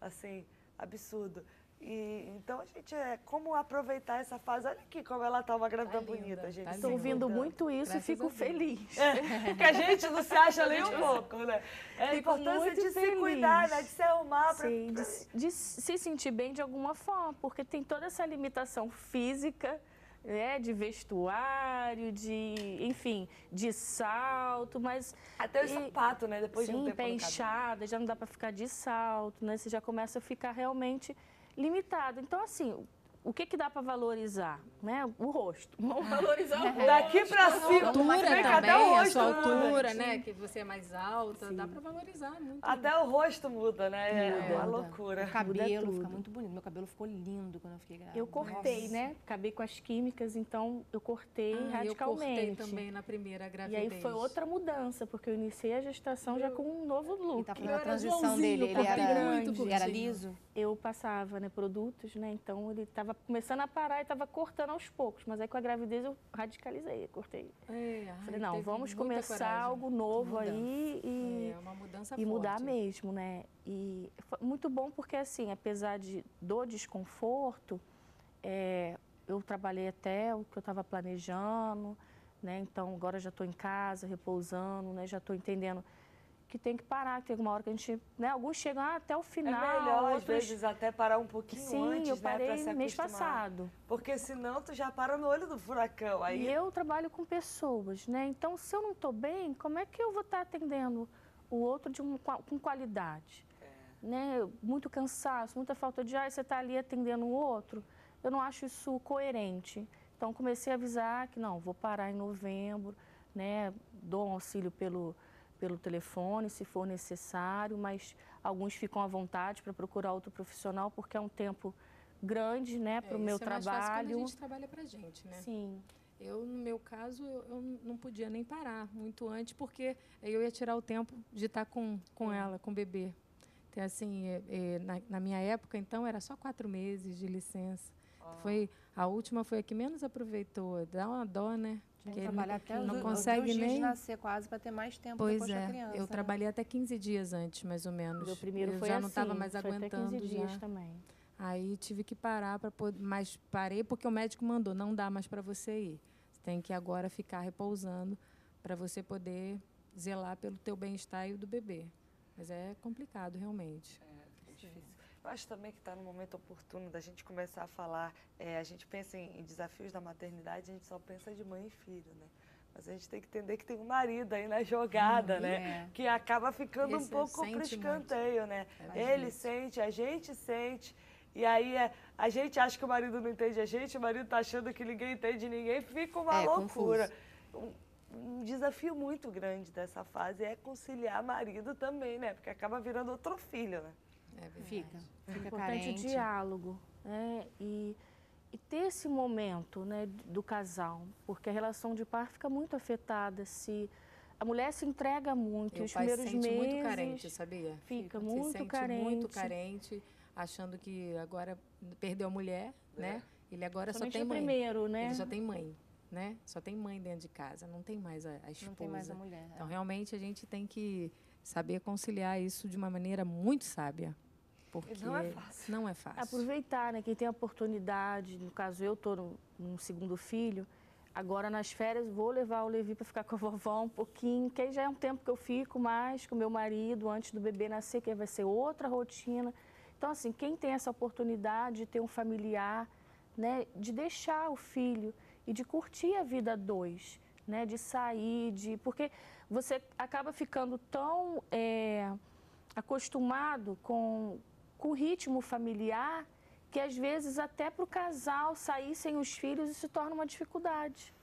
assim, absurdo. E, então, a gente, é como aproveitar essa fase. Olha aqui como ela tá uma grávida Tá bonita, gente. tá se Estou linda. ouvindo muito isso Graças e fico feliz. É, que a gente não se acha nem um pouco, né? É a importância de se feliz. cuidar, né? De se arrumar pra... Sim, de, se- de se sentir bem de alguma forma, porque tem toda essa limitação física, né, de vestuário, de, enfim, de salto, mas Até o E- sapato, né? Depois de um sim, tempo já não dá para ficar de salto, né? Você já começa a ficar realmente limitado. Então, assim, o que que dá para valorizar, né? O rosto. Vamos [laughs] valorizar o rosto. Daqui pra cima, altura cá, também, até o a rosto sua muda. altura, né? Que você é mais alta, dá para valorizar muito. Até o rosto muda, né? É Muda. uma loucura. O cabelo fica muito bonito. Meu cabelo ficou lindo quando eu fiquei grávida. Eu cortei, Nossa. né? Acabei com as químicas, então eu cortei Ah, eu radicalmente. cortei também na primeira E gravidez. aí foi outra mudança, porque eu iniciei a gestação já com um novo Ele look. tá Eu fazendo a transição dele. Ele era, muito ele era liso. Eu passava né, produtos, né? Então ele estava começando a parar e estava cortando aos poucos. Mas aí com a gravidez eu radicalizei, cortei. É, ai, Falei, não, vamos começar coragem algo novo mudança. aí e, É uma mudança e mudar mesmo, né? E foi muito bom porque, assim, apesar de, do desconforto, é, eu trabalhei até o que eu estava planejando, né? Então, agora já estou em casa, repousando, né? Já estou entendendo que tem que parar, que tem alguma hora que a gente, né? Alguns chegam até o É final, melhor, às outros... vezes, até parar um pouquinho Sim, antes, eu né? parei Pra se mês passado. Porque senão tu já para no olho do furacão. Aí E eu trabalho com pessoas, né? Então, se eu não estou bem, como é que eu vou estar atendendo o outro de um, com qualidade? Né? Muito cansaço, muita falta de ar, você está ali atendendo o outro. Eu não acho isso coerente. Então, comecei a avisar que não, vou parar em novembro, né? Dou um auxílio pelo, pelo telefone, se for necessário, mas alguns ficam à vontade para procurar outro profissional, porque é um tempo grande, né, para o É, meu isso é mais fácil quando trabalho. a gente trabalha pra gente, né? Sim. Eu, no meu caso, eu, eu não podia nem parar muito antes, porque eu ia tirar o tempo de estar com, com ela, com o bebê. Então, assim, é, é, na, na minha época, então, era só quatro meses de licença. Foi, a última foi a que menos aproveitou. Dá uma dó, né? Tinha Que trabalhar até os, não os consegue dias nem- de nascer quase para ter mais tempo Pois depois da é, criança. eu né? trabalhei até 15 dias antes, mais ou menos. Meu primeiro eu foi já assim, não estava mais foi até aguentando 15 dias já. também. Aí tive que parar para poder, mas parei porque o médico mandou, não dá mais para você ir. tem que agora ficar repousando para você poder zelar pelo teu bem-estar e o do bebê. Mas é complicado, realmente. É, é difícil. Eu acho também que está no momento oportuno da gente começar a falar. É, a gente pensa em, em, desafios da maternidade, a gente só pensa de mãe e filho, né? Mas a gente tem que entender que tem um marido aí na jogada, hum, né? É. Que acaba ficando Esse um pouco para escanteio, né? É Ele sente, a gente sente. E aí é, a gente acha que o marido não entende a gente, o marido está achando que ninguém entende ninguém, fica uma é, loucura. Um, um, desafio muito grande dessa fase é conciliar marido também, né? Porque acaba virando outro filho, né? É fica. Fica é importante carente. o diálogo, né? E, e ter esse momento né, do casal, porque a relação de par fica muito afetada se a mulher se entrega muito, e os primeiros se sente meses muito carente, sabia? Fica, fica muito se sente carente. muito carente, achando que agora perdeu a mulher, é. né? Ele agora Somente só tem mãe. primeiro, né? Ele só tem mãe, né? Só tem mãe dentro de casa, não tem mais a, a esposa. Não tem mais a mulher. Então, é. realmente, a gente tem que saber conciliar isso de uma maneira muito sábia. Porque não é fácil. Não é fácil. Aproveitar, né? Quem tem a oportunidade, no caso eu estou no, segundo filho, agora nas férias vou levar o Levi para ficar com a vovó um pouquinho, que aí já é um tempo que eu fico mais com meu marido antes do bebê nascer, que vai ser outra rotina. Então, assim, quem tem essa oportunidade de ter um familiar, né, de deixar o filho e de curtir a vida dois, né, de sair, de porque você acaba ficando tão é, acostumado com, com o ritmo familiar que às vezes até para o casal sair sem os filhos se torna uma dificuldade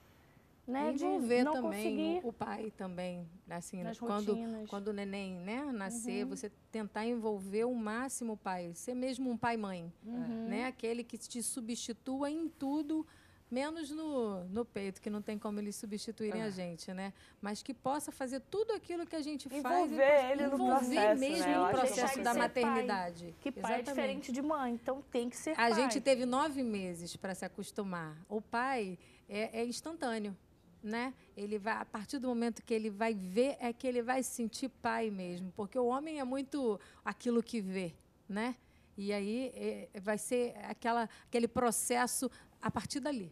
né? Envolver de também o, o, pai também, assim, Nas quando rotinas. quando o neném, né, nascer, uhum. você tentar envolver o máximo o pai, ser mesmo um pai mãe, uhum. né? Aquele que te substitua em tudo, menos no, no peito, que não tem como eles substituírem a é. gente, né? Mas que possa fazer tudo aquilo que a gente envolver faz. Envolver ele no processo, mesmo né? no processo da maternidade. Pai, que pai é Exatamente. é diferente de mãe, então tem que ser a pai. A gente teve nove meses para se acostumar. O pai é, é instantâneo né? Ele vai a partir do momento que ele vai ver é que ele vai se sentir pai mesmo, porque o homem é muito aquilo que vê, né? E aí é, vai ser aquela aquele processo a partir dali.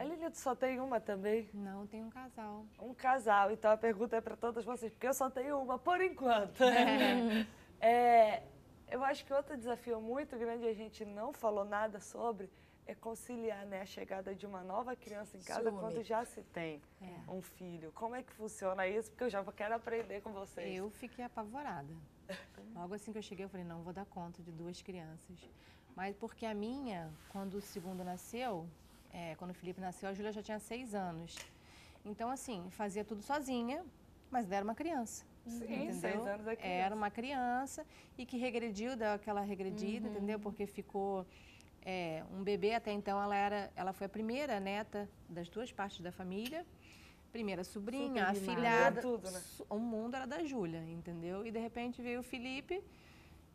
A Lilian só tem uma também? Não, tem um casal. Um casal. Então a pergunta é para todas vocês, porque eu só tenho uma por enquanto. É. [laughs] é, eu acho que outro desafio muito grande a gente não falou nada sobre é conciliar né, a chegada de uma nova criança em casa Ciúme. quando já se tem é. um filho. Como é que funciona isso? Porque eu já quero aprender com vocês. Eu fiquei apavorada. Logo assim que eu cheguei, eu falei, não vou dar conta de duas crianças. Mas porque a minha, quando o segundo nasceu, é, quando o Felipe nasceu, a Júlia já tinha seis anos. Então, assim, fazia tudo sozinha, mas era uma criança. Sim, entendeu? seis anos é criança. Era uma criança e que regrediu, deu aquela regredida, uhum. entendeu? Porque ficou é, um bebê até então ela era, ela foi a primeira neta das duas partes da família, primeira sobrinha, afilhada, tudo, né? o mundo era da Júlia, entendeu? E de repente veio o Felipe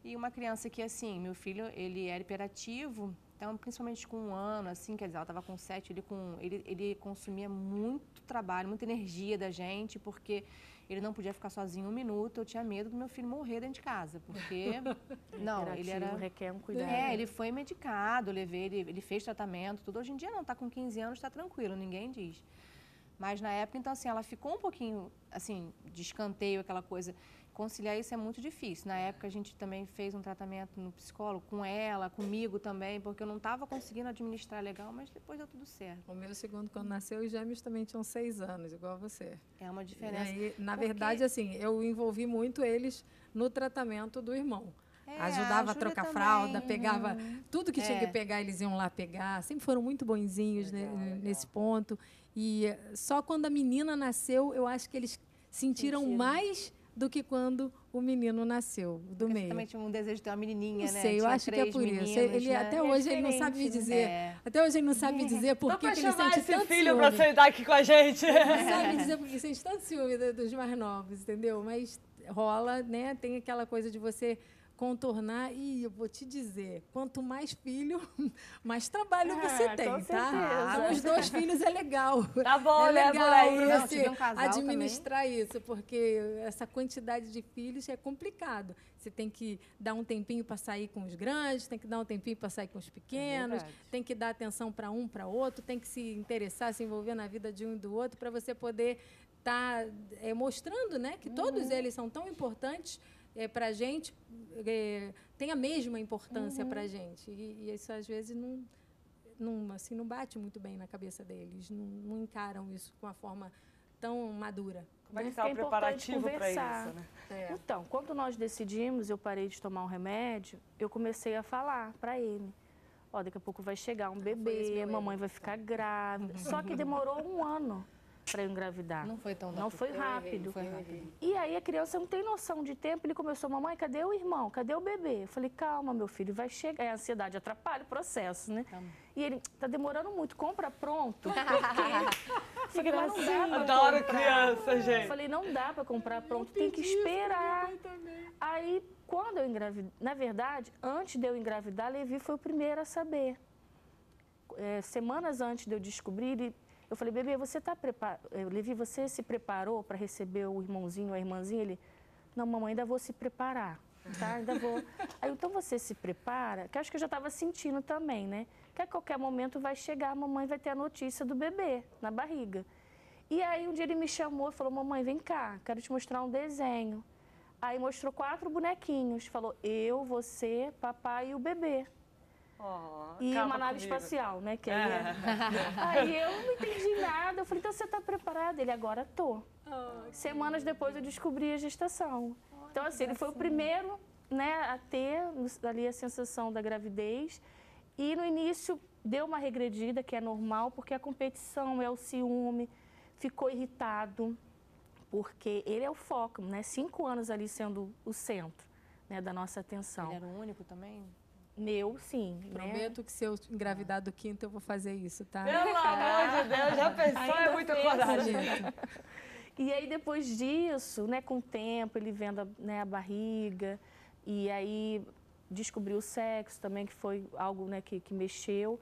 e uma criança que assim, meu filho ele era hiperativo, então principalmente com um ano, assim, quer dizer, ela estava com sete, ele com ele, ele consumia muito trabalho, muita energia da gente, porque ele não podia ficar sozinho um minuto. Eu tinha medo do meu filho morrer dentro de casa, porque [laughs] não, ele era requer um cuidado. É, ele foi medicado, levei ele, ele fez tratamento, tudo. Hoje em dia não, está com 15 anos, está tranquilo, ninguém diz. Mas na época, então assim, ela ficou um pouquinho assim de escanteio aquela coisa conciliar isso é muito difícil. Na época a gente também fez um tratamento no psicólogo com ela, comigo também, porque eu não estava conseguindo administrar legal, mas depois deu tudo certo. O meu segundo, quando nasceu, os gêmeos também tinham seis anos, igual a você. É uma diferença. E aí, na porque... verdade, assim, eu envolvi muito eles no tratamento do irmão. É, Ajudava a, trocar também. fralda, pegava uhum. tudo que é. tinha que pegar, eles iam lá pegar. Sempre foram muito bonzinhos legal, legal. nesse ponto. E só quando a menina nasceu, eu acho que eles sentiram, sentiram. mais do que quando o menino nasceu, do Porque meio. tinha um desejo de ter uma menininha, não né? sei, eu acho que é por isso. Ele, né? Até é hoje ele não sabe me dizer. É. Até hoje ele não sabe me dizer por que, ele sente esse tanto filho para sentar aqui com a gente. Ele não sabe dizer porque sente tanto ciúme dos mais novos, entendeu? Mas rola, né? Tem aquela coisa de você contornar. E eu vou te dizer, quanto mais filho, [laughs] mais trabalho Ah, você tem, tá? Os dois filhos é legal. Tá [laughs] bom, é né, legal você tive um administrar isso, porque essa quantidade de filhos é complicado. Você tem que dar um tempinho para sair com os grandes, tem que dar um tempinho para sair com os pequenos, verdade. tem que dar atenção para um, para outro, tem que se interessar, se envolver na vida de um e do outro, para você poder estar mostrando né, que todos eles são tão importantes para a gente, é, tem a mesma importância para a gente. E, e isso, às vezes, não, não, assim, não bate muito bem na cabeça deles, não, não encaram isso com uma forma tão madura. Como é que tá o isso que é importante preparativo para conversar. isso, né? É. Então, quando nós decidimos, eu parei de tomar um remédio, eu comecei a falar para ele. Ó, daqui a pouco vai chegar um bebê, a mamãe vai ficar grávida. Só que demorou um ano para eu engravidar. Não foi tão Não foi rápido. Foi rápido. E aí a criança não tem noção de tempo, ele começou, mamãe, cadê o irmão? Cadê o bebê? Eu falei, calma, meu filho, vai chegar. É, a ansiedade atrapalha o processo, né? E ele, tá demorando muito, compra pronto. [laughs] Porque... Falei, "Mas não dá pra Adoro comprar." criança, Eu gente. falei, não dá para comprar pronto, tem que esperar. Aí, quando eu engravidei, na verdade, antes de eu engravidar, Levi foi o primeiro a saber. É, semanas antes de eu descobrir, ele- eu falei, bebê, você está preparado? Levi, você se preparou para receber o irmãozinho a irmãzinha? Ele, não, mamãe, ainda vou se preparar, tá? Ainda vou. [laughs] Aí, então você se prepara, que acho que eu já estava sentindo também, né? Que a qualquer momento vai chegar, a mamãe vai ter a notícia do bebê na barriga. E aí um dia ele me chamou e falou, mamãe, vem cá, quero te mostrar um desenho. Aí mostrou quatro bonequinhos, falou, eu, você, papai e o bebê. Oh, E uma nave comigo. espacial, né? Que aí, é- [laughs] aí eu não entendi nada. Eu falei, então você está preparada? Ele, agora tô. Semanas depois eu descobri a gestação. Então, assim, ele foi o primeiro né, a ter ali a sensação da gravidez. E no início deu uma regredida, que é normal, porque a competição é o ciúme, ficou irritado, porque ele é o foco, né? Cinco anos ali sendo o centro né, da nossa atenção. Ele era o único também? Meu, sim. né? Prometo que se eu engravidar do quinto, eu vou fazer isso, tá? Pelo amor de Deus, já [laughs] pensou? É Ainda muita coragem. E aí, depois disso, né, com o tempo, ele vendo a, né, a barriga, e aí descobriu o sexo também, que foi algo né, que, que mexeu.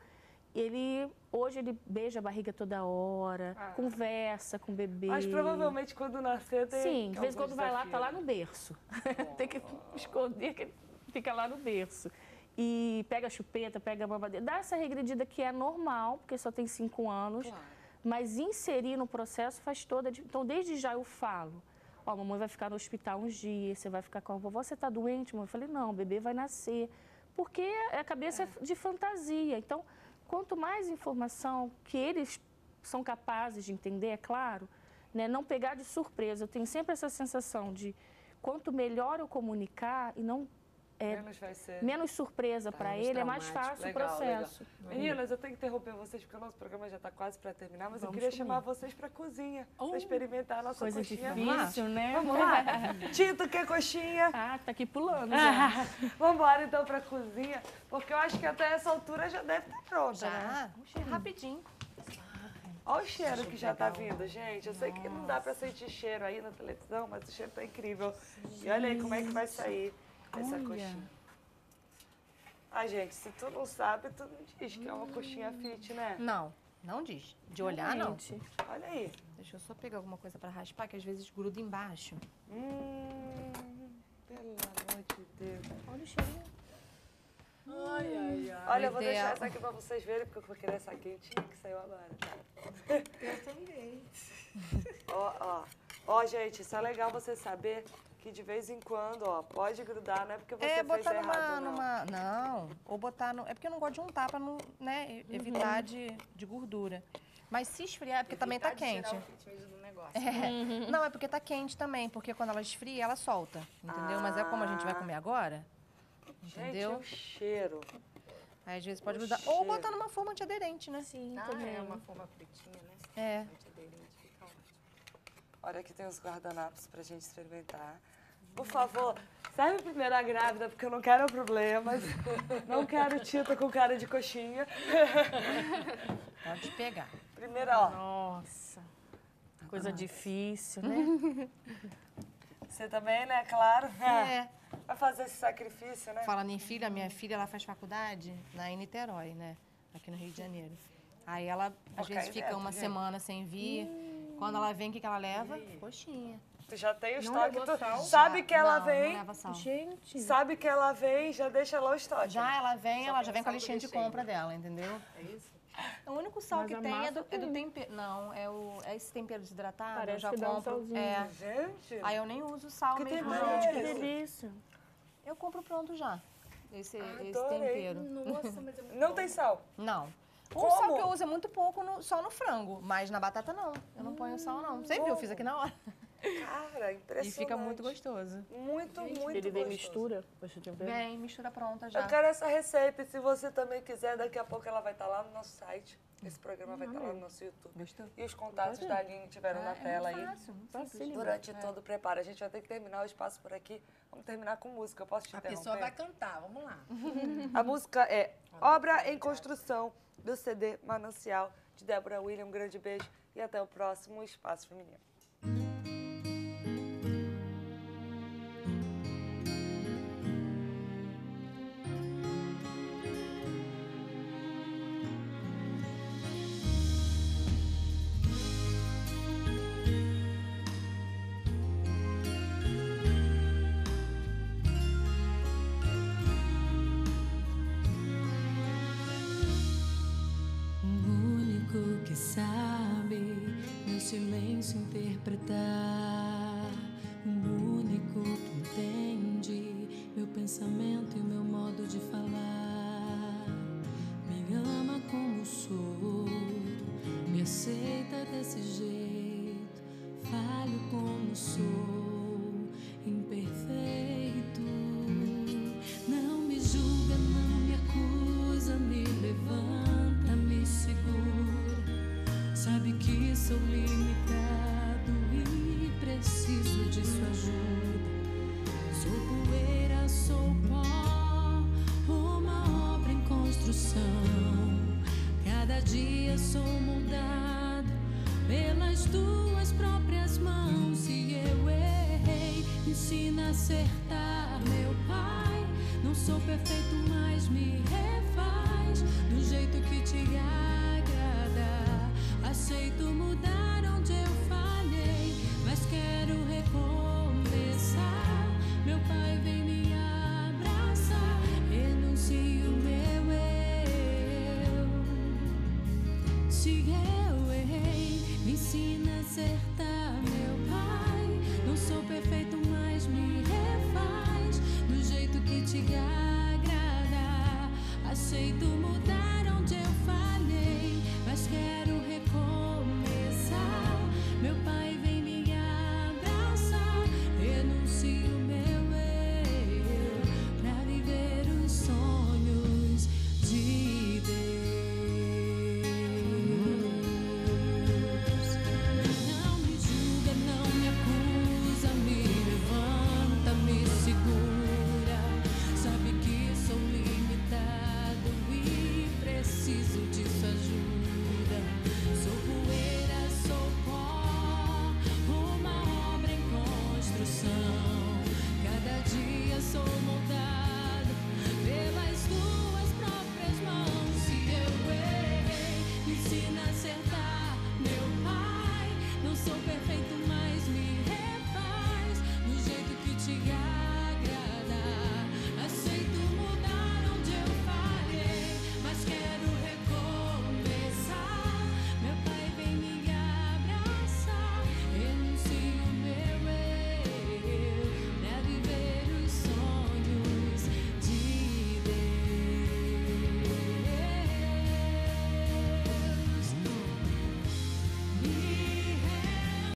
Ele, hoje, ele beija a barriga toda hora, conversa com o bebê. Mas provavelmente quando nascer tem. Sim, de vez em quando vai lá, tá lá no berço. [laughs] Tem que esconder que ele fica lá no berço. E pega a chupeta, pega a mamadeira. Dá essa regredida que é normal, porque só tem cinco anos. Mas inserir no processo faz toda Então, desde já eu falo. Ó, a mamãe vai ficar no hospital uns dias, você vai ficar com a vovó. Você está doente, mãe? Eu falei, não, o bebê vai nascer. Porque a cabeça é de fantasia. Então, quanto mais informação que eles são capazes de entender, é claro, né, não pegar de surpresa. Eu tenho sempre essa sensação de quanto melhor eu comunicar e não é, Menos vai ser. menos surpresa para ele, é mais fácil Legal, o processo. Meninas, eu tenho que interromper vocês porque o nosso programa já está quase para terminar, mas eu Vamos queria comer. chamar vocês para a cozinha, Oh. para experimentar a nossa Coisa coxinha. difícil, né? Vamos lá? [laughs] Tito, quer coxinha? Ah, tá aqui pulando. já. [laughs] Vamos embora então para a cozinha, porque eu acho que até essa altura já deve estar pronta, né? Já, rapidinho. Olha o cheiro que já está vindo, gente. Eu sei que não dá para sentir cheiro aí na televisão, mas o cheiro está incrível. E olha aí como é que vai sair essa Olha. coxinha. Ai, gente, se tu não sabe, tu não diz que é uma coxinha fit, né? Não, não diz. De olhar, não. Realmente. Olha aí. Deixa eu só pegar alguma coisa pra raspar, que às vezes gruda embaixo. Hum, pelo amor de Deus. Olha o cheirinho. Olha, eu vou deixar essa aqui pra vocês verem, porque eu vou querer essa quentinha que saiu agora. Eu também. [laughs] Ó, ó. Ó, gente, isso é legal você saber que de vez em quando, ó, pode grudar, não é porque você É, fez botar numa, errado, não. numa. Não, ou botar no. É porque eu não gosto de untar pra não, né, e- evitar de, de gordura. Mas se esfriar, é porque também tá quente. É. Não, é porque tá quente também, porque quando ela esfria, ela solta. Entendeu? Mas é como a gente vai comer agora. Gente, Entendeu? o cheiro. Aí às vezes pode grudar. Ou botar numa forma antiaderente, né? Sim, Ah, também. é uma forma fritinha, né? É. Antiaderente. Olha, aqui tem os guardanapos pra gente experimentar. Por favor, serve primeiro a grávida, porque eu não quero problemas. Não quero Tita com cara de coxinha. Pode pegar. Primeiro, ó. Nossa, coisa difícil, né? [laughs] Você também, né? Claro. É. Vai fazer esse sacrifício, né? Falando em filha, minha filha ela faz faculdade lá em Niterói, né? Aqui no Rio de Janeiro. Aí ela às Vou vezes fica uma gente. semana sem vir. Quando ela vem, o que, que ela leva? Coxinha. Tu já tem o Não estoque. Tu sal? sabe Já- que ela não, vem. Não leva sal. Gente, Sabe que ela vem, já deixa lá o estoque. Já ela vem, ela já vem com a listinha de compra dela, entendeu? É isso? O único sal Mas que tem é do, é do tem. tempero. Não, é, o, é esse tempero desidratado. eu Parece já que dá um compro. salzinho. é. Gente. Aí eu nem uso sal Que mesmo, é que esse? delícia. Eu compro pronto já. Esse, esse Adorei. tempero. Nossa, mas é muito [laughs] Não bom. tem sal. Não. O Como? sal que eu uso é muito pouco no- só no frango, mas na batata não. Eu não ponho sal, não. Você viu, eu fiz aqui na hora. Cara, impressionante. [laughs] E fica muito gostoso. Muito, muito Ele vem gostoso. mistura? Você tempero? Vem, mistura pronta já. Eu quero essa receita e se você também quiser, daqui a pouco ela vai estar lá no nosso site. Esse programa vai estar lá no nosso YouTube. Gostou? E os contatos da Aline tiveram na tela aí. Fácil, muito simples. Durante todo o preparo. A gente vai ter que terminar o espaço por aqui. Vamos terminar com música. Eu posso te A interromper? pessoa vai cantar, vamos lá. [laughs] A música é Obra em Construção, do CD Manancial, de Débora William. Um grande beijo e até o próximo Espaço Feminino. despertar.